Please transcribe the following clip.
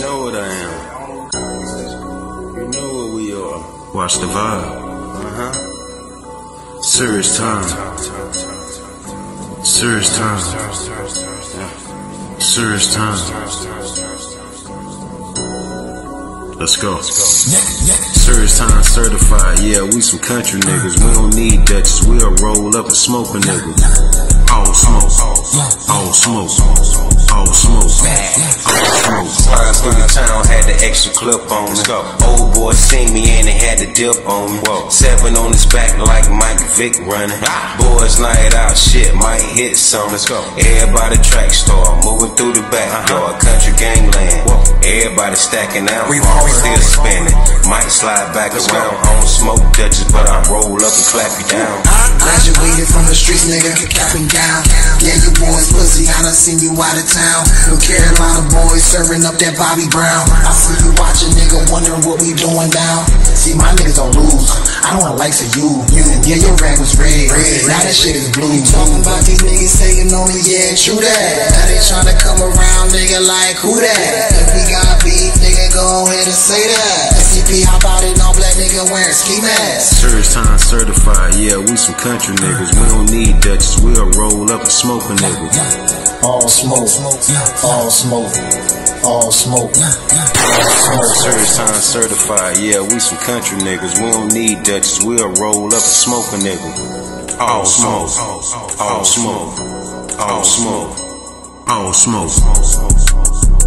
know what I am. You know what we are. Watch the vibe. Uh huh. Serious time. Serious time. Serious time. Let's go. Let's go. Serious time certified. Yeah, we some country niggas. We don't need Dutches. We'll roll up and smoke a nigga. All smoke. All smoke. All smoke. Extra clip on me. Old boy seen me and they had the dip on me. Seven on his back like Mike Vick running. Boys night out, shit might hit some. Let's go. Everybody track star, moving through the back door. Country gangland. Everybody stacking out, we still spinning. Might slide back around, I don't smoke Dutches, but I roll up and clap you down. Graduated from the streets, nigga, capping down. Seen you out of town. Them Carolina boys serving up that Bobby Brown. I see you watching, nigga, wondering what we doing down. See, my niggas don't lose. I don't like to you. you. Yeah, your rag was red. red. Now that shit is blue. You talking about these niggas saying on me, yeah, true that. Now they trying to come around, nigga, like who that? If we got beef, nigga, go ahead and say that. STP, hop out it, nigga wearing ski masks. Serious time certified. Yeah, we some country niggas. We don't need Dutches. We'll roll up and smoke a nigga. All smoke, all smoke, all smoke, all smoke. Serious time certified. Yeah, we some country niggas. We don't need Dutches. We'll roll up and smoke a nigga. All smoke. All smoke. All smoke. All smoke.